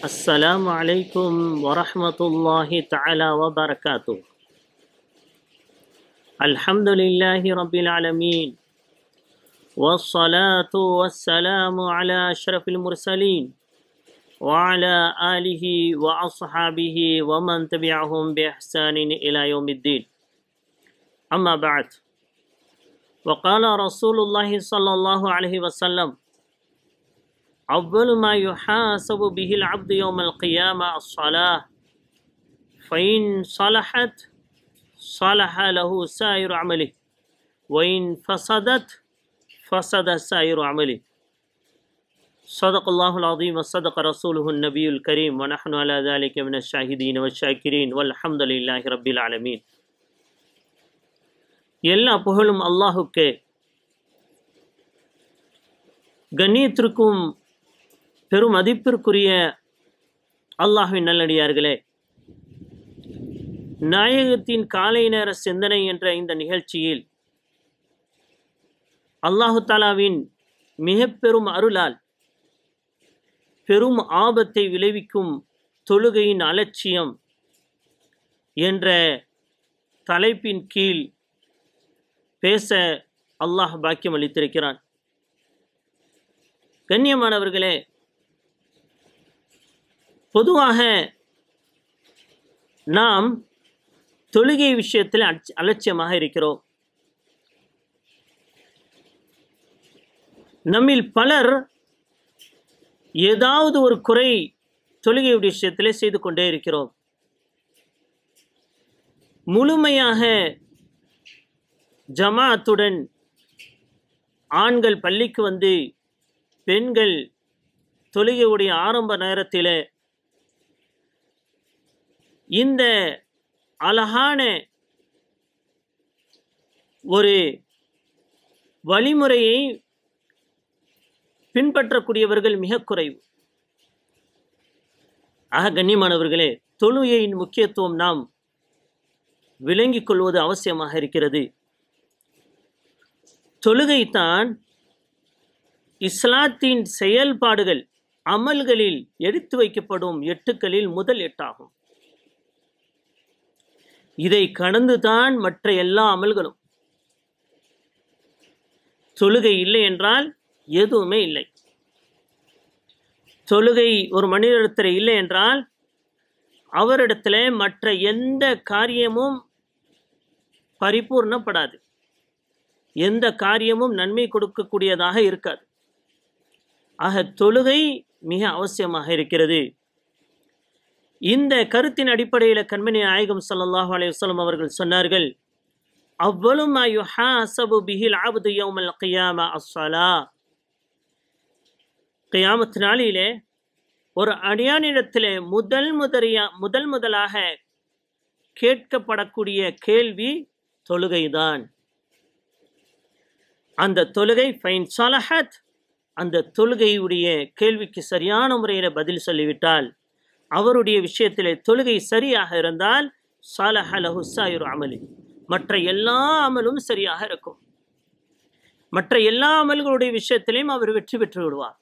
السلام عليكم ورحمة الله تعالى وبركاته. الحمد لله رب العالمين والصلاة والسلام على أشرف المرسلين وعلى آله وأصحابه ومن تبعهم بإحسان إلى يوم الدين. أما بعد وقال رسول الله صلى الله عليه وسلم أول ما يحاسب به العبد يوم القيامة الصلاة فإن صلحت صلح له سائر عمله وإن فسدت فسد سائر عمله صدق الله العظيم وصدق رسوله النبي الكريم ونحن على ذلك من الشاهدين والشاكرين والحمد لله رب العالمين எல்லா புகழும் அல்லாஹுக்கே கண்ணியத்திற்கும் பெரும் மதிப்பிற்குரிய அல்லாஹின் நல்லடியார்களே நாயகத்தின் காலை நேர சிந்தனை என்ற இந்த நிகழ்ச்சியில் அல்லாஹு தாலாவின் மிக பெரும் அருளால் பெரும் ஆபத்தை விளைவிக்கும் தொழுகையின் அலட்சியம் என்ற தலைப்பின் கீழ் பேச அல்லாஹ் பாக்கியம் அளித்திருக்கிறான். கண்ணியமானவர்களே பொதுவாக நாம் தொழுகை விஷயத்தில் அலட்சியமாக இருக்கிறோம். நம்மில் பலர் ஏதாவது ஒரு குறை தொழுகை விஷயத்திலே செய்து கொண்டே இருக்கிறோம். முழுமையாக ஜமாத்துடன் ஆண்கள் பள்ளிக்கு வந்து பெண்கள் தொழுகையுடைய ஆரம்ப நேரத்தில் இந்த அழகான ஒரு வழிமுறையை பின்பற்றக்கூடியவர்கள் மிக குறைவு. ஆக கண்ணியமானவர்களே தொழுகையின் முக்கியத்துவம் நாம் விளங்கிக் கொள்வது அவசியமாக இருக்கிறது. தொழுகைத்தான் இஸ்லாத்தின் செயல்பாடுகள் அமல்களில் எடுத்து வைக்கப்படும் எட்டுக்களில் முதல் எட்டாகும். இதை கடந்துதான் மற்ற எல்லா அமல்களும். தொழுகை இல்லை என்றால் எதுவுமே இல்லை. தொழுகை ஒரு மனிதரிடத்தில் இல்லை என்றால் அவரிடத்துல மற்ற எந்த காரியமும் பரிபூர்ணப்படாது. எந்த காரியமும் நன்மை கொடுக்கக்கூடியதாக இருக்காது. ஆக தொழுகை மிக அவசியமாக இருக்கிறது. இந்த கருத்தின் அடிப்படையில் கண்மணி நாயகம் சல்லாஹூ அலையுஸ்லம் அவர்கள் சொன்னார்கள் அவ்வளவு மா யுஹாசபு பிஹில் அப்து யௌமல் கியாமா அஸ்ஸலா கியாமத் நாளிலே ஒரு அடியானிடத்திலே முதல் முதலியா முதல் முதலாக கேட்கப்படக்கூடிய கேள்வி தொழுகைதான். அந்த தொழுகை ஃபைன் சலஹத் அந்த தொழுகையுடைய கேள்விக்கு சரியான முறையில் பதில் சொல்லிவிட்டால் அவருடைய விஷயத்திலே தொழுகை சரியாக இருந்தால் சாலஹ லஹு அமலி. மற்ற எல்லா அமலும் சரியாக இருக்கும். மற்ற எல்லா அமல்களுடைய விஷயத்திலையும் அவர் வெற்றி பெற்று விடுவார்.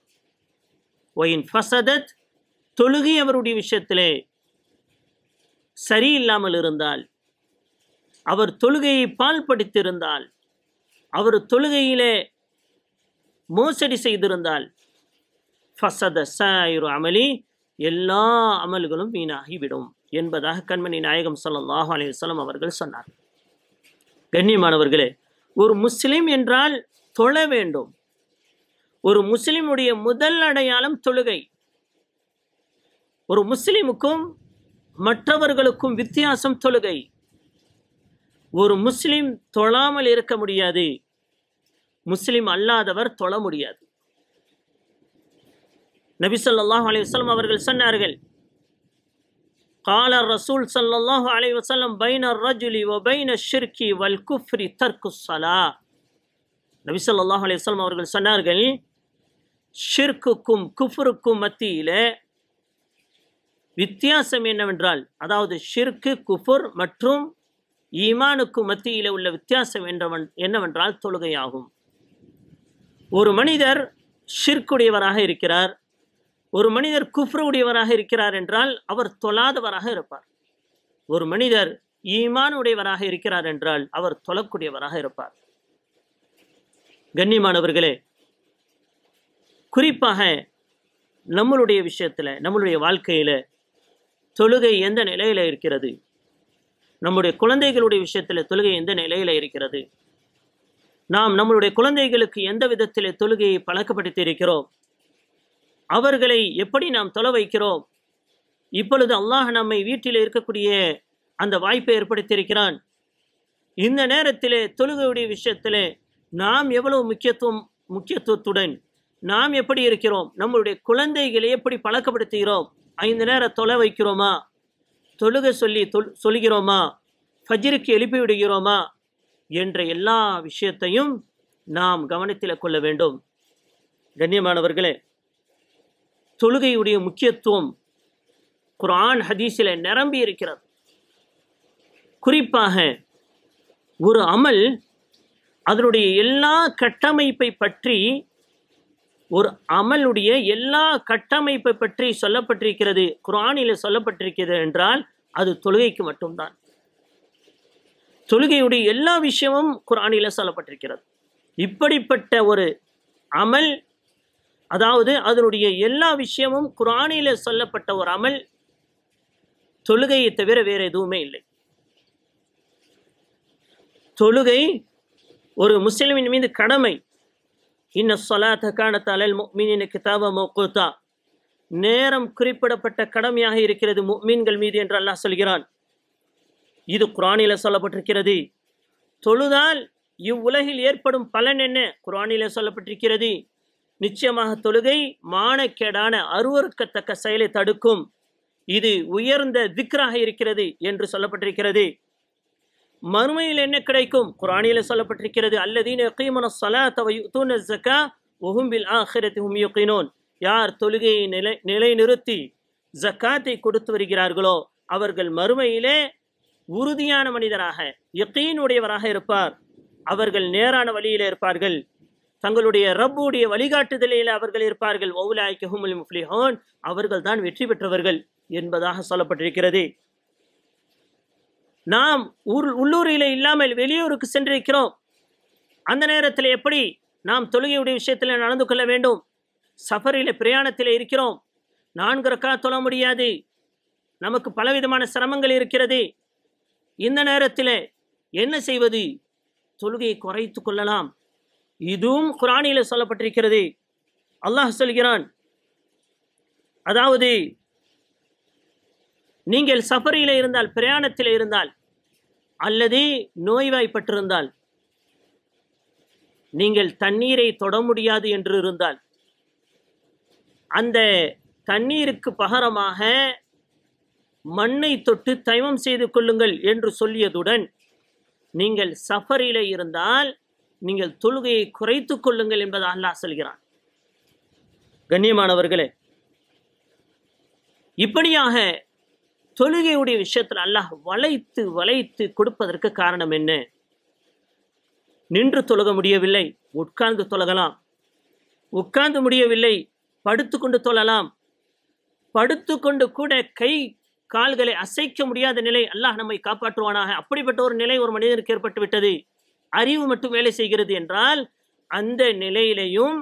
ஒயின் ஃபசதத் தொழுகை அவருடைய விஷயத்திலே சரியில்லாமல் இருந்தால் அவர் தொழுகையை பால்படுத்தியிருந்தால் அவர் தொழுகையிலே மோசடி செய்திருந்தால் ஃபசத சாயிரு அமலி எல்லா அமல்களும் வீணாகிவிடும் என்பதாக கண்மணி நாயகம் ஸல்லல்லாஹு அலி வல்லம் அவர்கள் சொன்னார். கண்ணியமானவர்களே ஒரு முஸ்லீம் என்றால் தொழ வேண்டும். ஒரு முஸ்லிமுடைய முதல் அடையாளம் தொழுகை. ஒரு முஸ்லிமுக்கும் மற்றவர்களுக்கும் வித்தியாசம் தொழுகை. ஒரு முஸ்லிம் தொழாமல் இருக்க முடியாது. முஸ்லிம் அல்லாதவர் தொழ முடியாது. நபிசல்லாஹ் அலி வஸ்லம் அவர்கள் சொன்னார்கள் காலர் ரசூல் சல்லாஹு அலி வசல்லம் பைனர் ரஜுலி ஒ பைன ஷிர்கி வல் குஃப்ரி தர்கு சலா நபிசல்லாஹ் அலி வஸ்லம் அவர்கள் சொன்னார்கள் ஷிர்க்குக்கும் குஃபருக்கும் மத்தியில் வித்தியாசம் என்னவென்றால் அதாவது ஷிர்கு குஃபுர் மற்றும் ஈமானுக்கும் மத்தியில் உள்ள வித்தியாசம் என்றவன் என்னவென்றால் தொழுகையாகும். ஒரு மனிதர் ஷிர்க்குடையவராக இருக்கிறார் ஒரு மனிதர் குஃப்ரு உடையவராக இருக்கிறார் என்றால் அவர் தொழாதவராக இருப்பார். ஒரு மனிதர் ஈமான் உடையவராக இருக்கிறார் என்றால் அவர் தொழக்கூடியவராக இருப்பார். கண்ணியமானவர்களே குறிப்பாக நம்மளுடைய விஷயத்துல நம்மளுடைய வாழ்க்கையில தொழுகை எந்த நிலையில இருக்கிறது? நம்முடைய குழந்தைகளுடைய விஷயத்துல தொழுகை எந்த நிலையில இருக்கிறது? நாம் நம்மளுடைய குழந்தைகளுக்கு எந்த விதத்தில் தொழுகையை பழக்கப்படுத்தி இருக்கிறோம் அவர்களை எப்படி நாம் தொலை வைக்கிறோம்? இப்பொழுது அல்லாஹ் நம்மை வீட்டில் இருக்கக்கூடிய அந்த வாய்ப்பை ஏற்படுத்தியிருக்கிறான். இந்த நேரத்திலே தொழுகையுடைய விஷயத்திலே நாம் எவ்வளவு முக்கியத்துவம் முக்கியத்துவத்துடன் நாம் எப்படி இருக்கிறோம்? நம்மளுடைய குழந்தைகளை எப்படி பழக்கப்படுத்துகிறோம்? ஐந்து நேரம் தொலை வைக்கிறோமா? தொழுகை சொல்லி தொல் சொல்கிறோமா? ஃபஜிருக்கு எழுப்பி விடுகிறோமா? என்ற எல்லா விஷயத்தையும் நாம் கவனத்தில் கொள்ள வேண்டும். கண்ணியமானவர்களே தொழுகையுடைய முக்கியத்துவம் குரான் ஹதீஸில் நிரம்பி இருக்கிறது. குறிப்பாக ஒரு அமல் அதனுடைய எல்லா கட்டமைப்பை பற்றி ஒரு அமலுடைய எல்லா கட்டமைப்பை பற்றி சொல்லப்பட்டிருக்கிறது குரானில் சொல்லப்பட்டிருக்கிறது என்றால் அது தொழுகைக்கு மட்டும்தான். தொழுகையுடைய எல்லா விஷயமும் குரானில் சொல்லப்பட்டிருக்கிறது. இப்படிப்பட்ட ஒரு அமல் அதாவது அதனுடைய எல்லா விஷயமும் குரானில சொல்லப்பட்ட ஒரு அமல் தொழுகையை தவிர வேற எதுவுமே இல்லை. தொழுகை ஒரு முஸ்லிமின் மீது கடமை. இன்ன சொல்லாத காணத் அலல் கிதாப மௌகூத்தா நேரம் குறிப்பிடப்பட்ட கடமையாக இருக்கிறது மீன்கள் மீது என்று அல்லாஹ் சொல்கிறான். இது குரானில சொல்லப்பட்டிருக்கிறது. தொழுதால் இவ்வுலகில் ஏற்படும் பலன் என்ன? குரானில சொல்லப்பட்டிருக்கிறது. நிச்சயமாக தொழுகை மானக்கேடான அருவறுக்கத்தக்க செயலை தடுக்கும். இது உயர்ந்த திக்ராக இருக்கிறது என்று சொல்லப்பட்டிருக்கிறது. மறுமையில் என்ன கிடைக்கும்? குரானியில் சொல்லப்பட்டிருக்கிறது அல்லதீன் யக்கீமன சலாத்தவை தூன யார் தொழுகையை நிலை நிலைநிறுத்தி ஜக்காத்தை கொடுத்து வருகிறார்களோ அவர்கள் மறுமையிலே உறுதியான மனிதராக யக்கீனுடையவராக இருப்பார். அவர்கள் நேரான வழியிலே இருப்பார்கள். தங்களுடைய ரப்புடைய வழிகாட்டுதலில் அவர்கள் இருப்பார்கள். ஒவுலாய்க்கு ஹுமுல் முஃப்லிஹான் அவர்கள் தான் வெற்றி பெற்றவர்கள் என்பதாக சொல்லப்பட்டிருக்கிறது. நாம் ஊர் உள்ளூரில் இல்லாமல் வெளியூருக்கு சென்றிருக்கிறோம். அந்த நேரத்தில் எப்படி நாம் தொழுகையுடைய விஷயத்தில் நடந்து கொள்ள வேண்டும்? சஃபரில் பிரயாணத்தில் இருக்கிறோம். நான்கு ரக்கா தொழ முடியாது. நமக்கு பலவிதமான சிரமங்கள் இருக்கிறது. இந்த நேரத்தில் என்ன செய்வது? தொழுகையை குறைத்து கொள்ளலாம். இதுவும் குரானில சொல்லப்பட்டிருக்கிறது. அல்லாஹ் சொல்கிறான் அதாவது நீங்கள் சஃபரியில் இருந்தால் பிரயாணத்தில் இருந்தால் அல்லது நோய்வாய்ப்பட்டிருந்தால் நீங்கள் தண்ணீரை தொட முடியாது என்று இருந்தால் அந்த தண்ணீருக்கு பகரமாக மண்ணை தொட்டு தைமம் செய்து கொள்ளுங்கள் என்று சொல்லியதுடன் நீங்கள் சஃபரிலே இருந்தால் நீங்கள் தொழுகையை குறைத்து கொள்ளுங்கள் என்பதை அல்லாஹ் சொல்கிறான். கண்ணியமானவர்களே இப்படியாக தொழுகையுடைய விஷயத்தில் அல்லாஹ் வளைத்து வளைத்து கொடுப்பதற்கு காரணம் என்ன? நின்று தொழுக முடியவில்லை உட்கார்ந்து தொழகலாம். உட்கார்ந்து முடியவில்லை படுத்துக்கொண்டு தொழலாம். படுத்துக்கொண்டு கூட கை கால்களை அசைக்க முடியாத நிலை அல்லாஹ் நம்மை காப்பாற்றுவானாக. அப்படிப்பட்ட ஒரு நிலை ஒரு மனிதனுக்கு ஏற்பட்டு விட்டது அறிவு மட்டும் வேலை செய்கிறது என்றால் அந்த நிலையிலையும்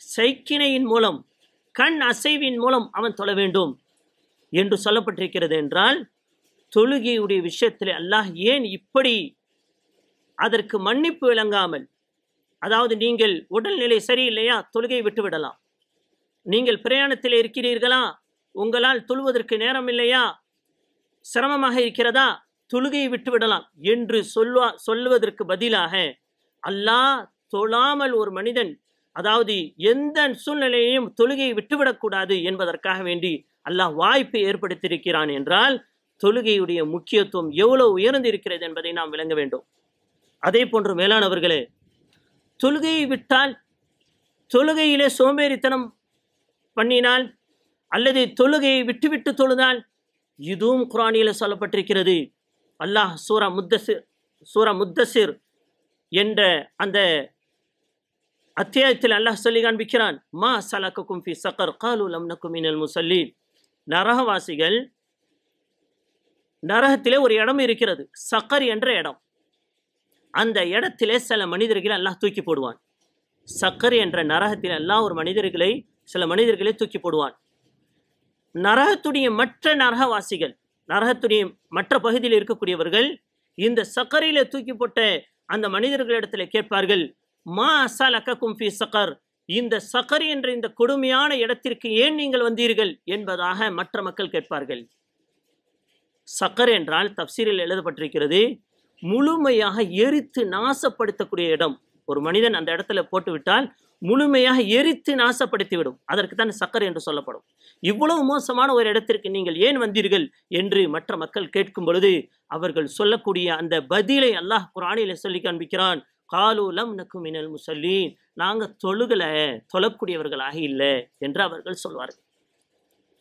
சைக்கினையின் மூலம் கண் அசைவின் மூலம் அவன் தொழ வேண்டும் என்று சொல்லப்பட்டிருக்கிறது என்றால் தொழுகையுடைய விஷயத்தில் அல்லாஹ் ஏன் இப்படி அதற்கு மன்னிப்பு விளங்காமல் அதாவது நீங்கள் உடல்நிலை சரியில்லையா தொழுகையை விட்டுவிடலாம் நீங்கள் பிரயாணத்தில் இருக்கிறீர்களா உங்களால் தொழுவதற்கு நேரம் இல்லையா சிரமமாக இருக்கிறதா தொழுகையை விட்டுவிடலாம் என்று சொல்வா சொல்லுவதற்கு பதிலாக அல்லாஹ் தொழாமல் ஒரு மனிதன் அதாவது எந்த சூழ்நிலையையும் தொழுகையை விட்டுவிடக்கூடாது என்பதற்காக வேண்டி அல்லாஹ் வாய்ப்பை ஏற்படுத்தியிருக்கிறான் என்றால் தொழுகையுடைய முக்கியத்துவம் எவ்வளவு உயர்ந்திருக்கிறது என்பதை நாம் விளங்க வேண்டும். அதே போன்று மேலானவர்களே தொழுகையை விட்டால் தொழுகையிலே சோம்பேறித்தனம் பண்ணினால் அல்லது தொழுகையை விட்டுவிட்டு தொழுதால் இதுவும் குரானியில் சொல்லப்பட்டிருக்கிறது. அல்லாஹ் சூரா முத்தசிர் சூரா முத்தசிர் என்ற அந்த அத்தியாயத்தில் அல்லாஹ் சொல்லி காண்பிக்கிறான் மா சலக்கும் ஃபி சக்கர் காலு லம்னக்கும் மினல் முசல்லீன். நரகவாசிகள் நரகத்திலே ஒரு இடம் இருக்கிறது சக்கர் என்ற இடம். அந்த இடத்திலே சில மனிதர்களை அல்லாஹ் தூக்கி போடுவான். சக்கர் என்ற நரகத்தில் எல்லாம் ஒரு மனிதர்களை சில மனிதர்களை தூக்கி போடுவான். நரகத்துடைய மற்ற நரகவாசிகள் நரகத்துடைய மற்ற பகுதியில் இருக்கக்கூடியவர்கள் இந்த சக்கரில தூக்கி போட்ட அந்த மனிதர்களிடத்தில் கேட்பார்கள் மா அசாலக்கும் ஃபி சக்கர்? இந்த சக்கர் என்ற இந்த கொடுமையான இடத்திற்கு ஏன் நீங்கள் வந்தீர்கள்? என்பதாக மற்ற மக்கள் கேட்பார்கள். சக்கர் என்றால் தப்சீரில் எழுதப்பட்டிருக்கிறது முழுமையாக எரித்து நாசப்படுத்தக்கூடிய இடம். ஒரு மனிதன் அந்த இடத்துல போட்டுவிட்டால் முழுமையாக எரித்து நாசப்படுத்திவிடும். அதற்கு தான் சக்கர் என்று சொல்லப்படும். இவ்வளவு மோசமான ஒரு இடத்திற்கு நீங்கள் ஏன் வந்தீர்கள் என்று மற்ற மக்கள் கேட்கும் பொழுது அவர்கள் சொல்லக்கூடிய அந்த பதிலை அல்லாஹ் குரானில சொல்லி காண்பிக்கிறான். காலூலம் நக்கு மினல் முசல்லீன். நாங்க தொழுகல தொழக்கூடியவர்களாக இல்லை என்று அவர்கள் சொல்வார்கள்.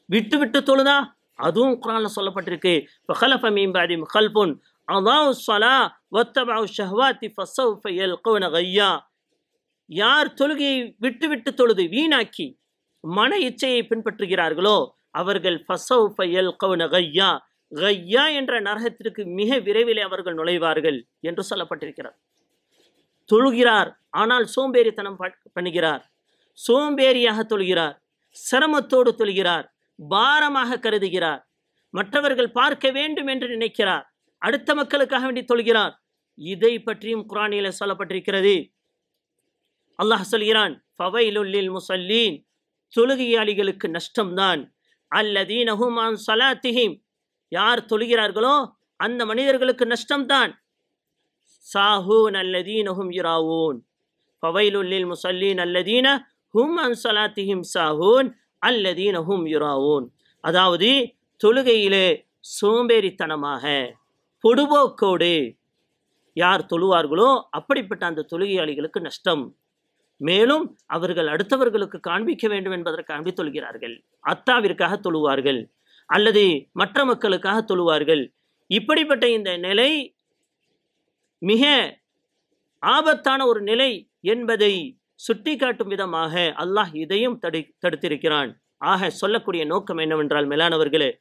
விட்டு விட்டு தொழுதா? அதுவும் குரான்ல சொல்லப்பட்டிருக்கு. ஃபஹலஃப மீன் பாதி முகல்புன் அதாவு ஸலா வத்தபவு ஷஹ்வாத்தி ஃபஸௌஃப கோன கையா. யார் தொழுகையை விட்டுவிட்டு தொழுது வீணாக்கி மன இச்சையை பின்பற்றுகிறார்களோ அவர்கள் ஃபசவ் ஃபயல் கவுன கையா கையா என்ற நரகத்திற்கு மிக விரைவில் அவர்கள் நுழைவார்கள் என்று சொல்லப்பட்டிருக்கிறார் தொழுகிறார் ஆனால் சோம்பேறித்தனம் பண்ணுகிறார். சோம்பேறியாக தொழுகிறார் சிரமத்தோடு தொழுகிறார் பாரமாக கருதுகிறார். மற்றவர்கள் பார்க்க வேண்டும் என்று நினைக்கிறார் அடுத்த மக்களுக்காக வேண்டி தொழுகிறார். இதை பற்றியும் குரானியில் சொல்லப்பட்டிருக்கிறது. அல்லாஹ் சொல்கிறான் ஃபவைலுல்லில் முசல்லீன் தொழுகையாளிகளுக்கு நஷ்டம்தான். அல்லதீனஹும் சலாத்திஹிம். யார் தொழுகிறார்களோ அந்த மனிதர்களுக்கு நஷ்டம்தான். சாஹூன் அல்லதீனஹும் இராவூன் ஃபவைலுல்லில் முசல்லீன் அல்லதீன ஹும் அன் சலாத்திஹிம் சாஹூன் அல்லதீனஹும் யுராவூன். அதாவது தொழுகையிலே சோம்பேறித்தனமாக பொடுபோக்கோடு யார் தொழுவார்களோ அப்படிப்பட்ட அந்த தொழுகையாளிகளுக்கு நஷ்டம். மேலும் அவர்கள் அடுத்தவர்களுக்கு காண்பிக்க வேண்டும் என்பதற்காக தொழுகிறார்கள். அத்தாவிற்காக தொழுவார்கள். அல்லது மற்ற மக்களுக்காக தொழுவார்கள். இப்படிப்பட்ட இந்த நிலை மிக ஆபத்தான ஒரு நிலை என்பதை சுட்டிக்காட்டும் விதமாக அல்லாஹ் இதையும் தடு தடுத்திருக்கிறான். ஆக சொல்லக்கூடிய நோக்கம் என்னவென்றால் மேலானவர்களே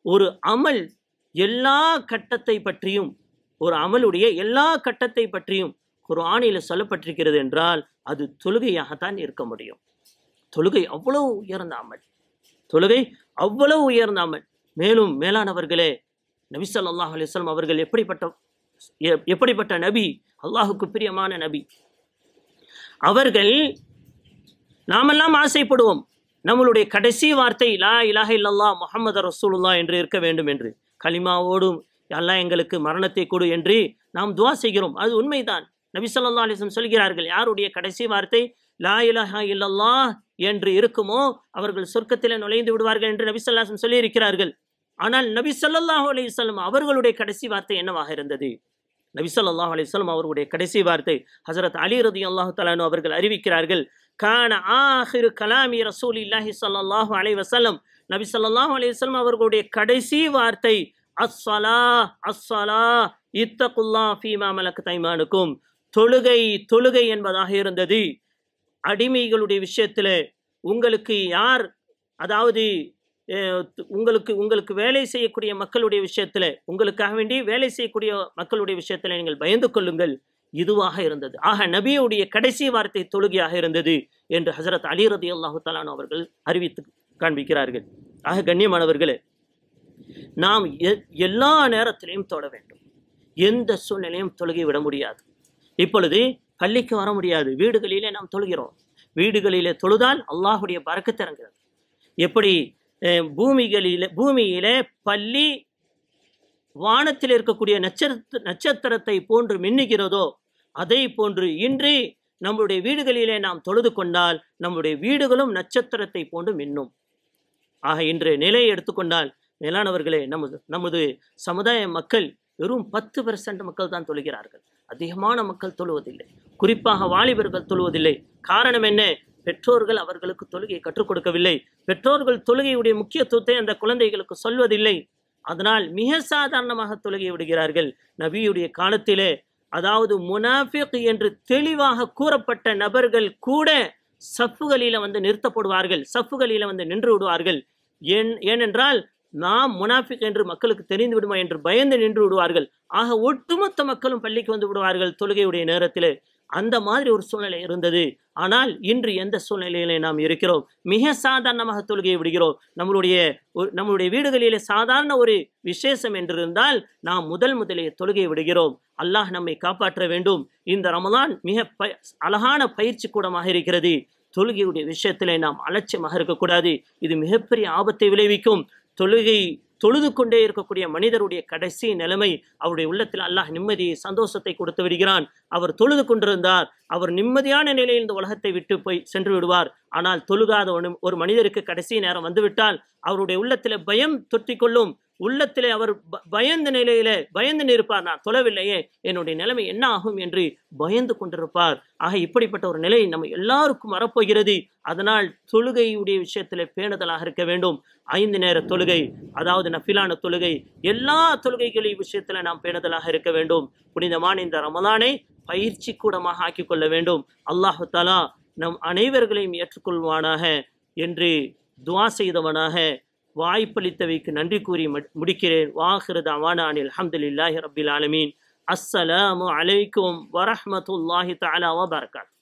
ஒரு அமல் எல்லா கட்டத்தை பற்றியும் ஒரு அமலுடைய எல்லா கட்டத்தை பற்றியும் குரானில் சொல்லப்பட்டிருக்கிறது என்றால் அது தொழுகையாகத்தான் இருக்க முடியும். தொழுகை அவ்வளவு உயர்ந்த அமல். தொழுகை அவ்வளவு உயர்ந்த அமல். மேலும் மேலானவர்களே நபி அல்லாஹ் அலிஸ்லாம் அவர்கள் எப்படிப்பட்ட எப்படிப்பட்ட நபி? அல்லாஹுக்கு பிரியமான நபி. அவர்கள் நாமெல்லாம் ஆசைப்படுவோம். நம்மளுடைய கடைசி வார்த்தை லா இலாஹ இல்லல்லா முகமது ரசூலுல்லா என்று இருக்க வேண்டும் என்று. கலிமாவோடும் அல்லாஹ் எங்களுக்கு மரணத்தை கொடு என்று நாம் துவா செய்கிறோம். அது உண்மைதான். நபிசல்லா அலிஸ்லம் சொல்கிறார்கள் யாருடைய கடைசி வார்த்தை லா இலஹா இல்லல்லா என்று இருக்குமோ அவர்கள் சொர்க்கத்தில் நுழைந்து விடுவார்கள் என்று நபிசல்லாசம் சொல்லியிருக்கிறார்கள். ஆனால் நபி ஸல்லல்லாஹு அலைஹி அவர்களுடைய கடைசி வார்த்தை என்னவாக இருந்தது? நபி சொல்லாஹு அலைஹி அவர்களுடைய கடைசி வார்த்தை ஹசரத் அலி ரதியல்லாஹு தலானு அவர்கள் அறிவிக்கிறார்கள் கான ஆஹிரு கலாமி ரசூலில்லாஹி ஸல்லல்லாஹு அலைஹி வஸல்லம். நபி சொல்லாஹு அலைஹி அவர்களுடைய கடைசி வார்த்தை அஸ்ஸலா அஸ்ஸலா இத்தகுல்லா ஃபீமா மலக்கத் தைமானுக்கும் தொழுகை தொழுகை என்பதாக இருந்தது. அடிமைகளுடைய விஷயத்தில் உங்களுக்கு யார் அதாவது உங்களுக்கு உங்களுக்கு வேலை செய்யக்கூடிய மக்களுடைய விஷயத்தில் உங்களுக்காக வேண்டி வேலை செய்யக்கூடிய மக்களுடைய விஷயத்தில் நீங்கள் பயந்து கொள்ளுங்கள். இதுவாக இருந்தது. ஆக நபியுடைய கடைசி வார்த்தை தொழுகையாக இருந்தது என்று ஹசரத் அலி ரதி அல்லாஹு தலான் அவர்கள் அறிவித்து காண்பிக்கிறார்கள். ஆக கண்ணியமானவர்களே நாம் எ- எல்லா நேரத்திலையும் தொட வேண்டும். எந்த சூழ்நிலையும் தொழுகை விட முடியாது. இப்பொழுது பள்ளிக்கு வர முடியாது. வீடுகளிலே நாம் தொழுகிறோம். வீடுகளிலே தொழுதால் அல்லாஹுடைய பறக்கத்து திறங்கிறது எப்படி? பூமிகளில் பூமியிலே பள்ளி வானத்தில் இருக்கக்கூடிய நட்சத்திர நட்சத்திரத்தை போன்று மின்னுகிறதோ அதை போன்று இன்று நம்முடைய வீடுகளிலே நாம் தொழுது கொண்டால் நம்முடைய வீடுகளும் நட்சத்திரத்தை போன்று மின்னும். ஆக இன்று நிலையை எடுத்துக்கொண்டால் மேலானவர்களே நமது நமது சமுதாய மக்கள் வெறும் பத்து பெர்சன்ட் மக்கள் தான் தொழுகிறார்கள். அதிகமான மக்கள் தொழுவதில்லை. குறிப்பாக வாலிபர்கள் தொழுவதில்லை. காரணம் என்ன? பெற்றோர்கள் அவர்களுக்கு தொழுகையை கற்றுக் கொடுக்கவில்லை. பெற்றோர்கள் தொழுகையுடைய முக்கியத்துவத்தை அந்த குழந்தைகளுக்கு சொல்வதில்லை. அதனால் மிக சாதாரணமாக தொழுகை விடுகிறார்கள். நபியுடைய காலத்திலே அதாவது முனாஃபிக் என்று தெளிவாக கூறப்பட்ட நபர்கள் கூட சஃப்புகளில வந்து நிறுத்தப்படுவார்கள். சஃப்புகளில வந்து நின்று விடுவார்கள். ஏன் ஏனென்றால் நாம் முனாஃபிக் என்று மக்களுக்கு தெரிந்து விடுமா என்று பயந்து நின்று விடுவார்கள். ஆக ஒட்டுமொத்த மக்களும் பள்ளிக்கு வந்து விடுவார்கள் தொழுகையுடைய நேரத்தில். அந்த மாதிரி ஒரு சூழ்நிலை இருந்தது. ஆனால் இன்று எந்த சூழ்நிலையிலே நாம் இருக்கிறோம்? மிக சாதாரணமாக தொழுகையை விடுகிறோம். நம்மளுடைய ஒரு- நம்மளுடைய வீடுகளிலே சாதாரண ஒரு விசேஷம் என்று இருந்தால் நாம் முதல் முதலே தொழுகையை விடுகிறோம். அல்லாஹ் நம்மை காப்பாற்ற வேண்டும். இந்த ரமதான் மிக ப அழகான பயிற்சி கூடமாக இருக்கிறது. தொழுகையுடைய விஷயத்திலே நாம் அலட்சியமாக இருக்கக்கூடாது. இது மிகப்பெரிய ஆபத்தை விளைவிக்கும். தொழுகை தொழுது கொண்டே இருக்கக்கூடிய மனிதருடைய கடைசி நிலைமை அவருடைய உள்ளத்தில் அல்லாஹ் நிம்மதியை சந்தோஷத்தை கொடுத்து விடுகிறான். அவர் தொழுது கொண்டிருந்தார். அவர் நிம்மதியான நிலையில் இந்த உலகத்தை விட்டு போய் சென்று விடுவார். ஆனால் தொழுகாத ஒரு- மனிதருக்கு கடைசி நேரம் வந்துவிட்டால் அவருடைய உள்ளத்தில் பயம் தொற்றிக்கொள்ளும். உள்ளத்திலே அவர் பயந்த நிலையில பயந்து நிற்பார். நான் தொழவில்லையே என்னுடைய நிலைமை என்ன ஆகும் என்று பயந்து கொண்டிருப்பார். ஆக இப்படிப்பட்ட ஒரு நிலை நம்ம எல்லாருக்கும் வரப்போகிறது. அதனால் தொழுகையுடைய விஷயத்தில் பேணுதலாக இருக்க வேண்டும். ஐந்து நேர தொழுகை அதாவது நஃபிலான தொழுகை எல்லா தொழுகைகளின் விஷயத்துல நாம் பேணுதலாக இருக்க வேண்டும். புனிதமான இந்த ரமதானை பயிற்சி கூடமாக ஆக்கிக் கொள்ள வேண்டும். அல்லாஹு தலா நம் அனைவர்களையும் ஏற்றுக்கொள்வானாக என்று துவா செய்தவனாக வாய்ப்பளித்தவைக்கு நன்றி கூறி முடிக்கிறேன். வாஹிருத அவானானில் அல்ஹம்துலில்லாஹி ரபில் ஆலமீன். அஸ்ஸலாமு அலைக்கும் வரஹமத்துல்லாஹி தாலாவா வபரகாத்.